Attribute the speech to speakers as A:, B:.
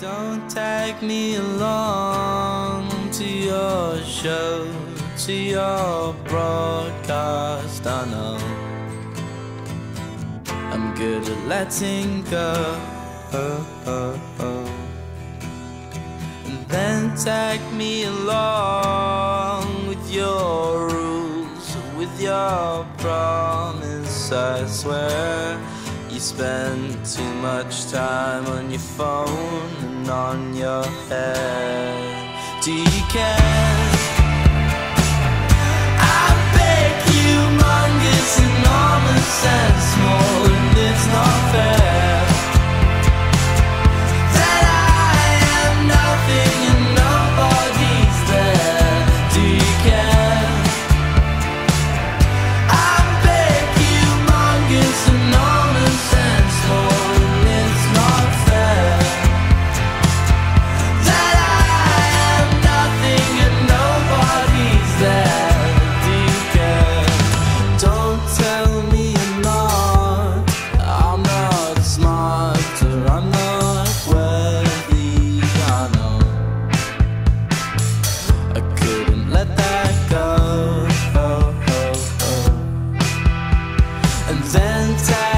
A: Don't tag me along to your show, to your broadcast. I know I'm good at letting go. And then tag me along with your rules, with your promise. I swear you spend too much time on your phone and on your head. Do you care? Tag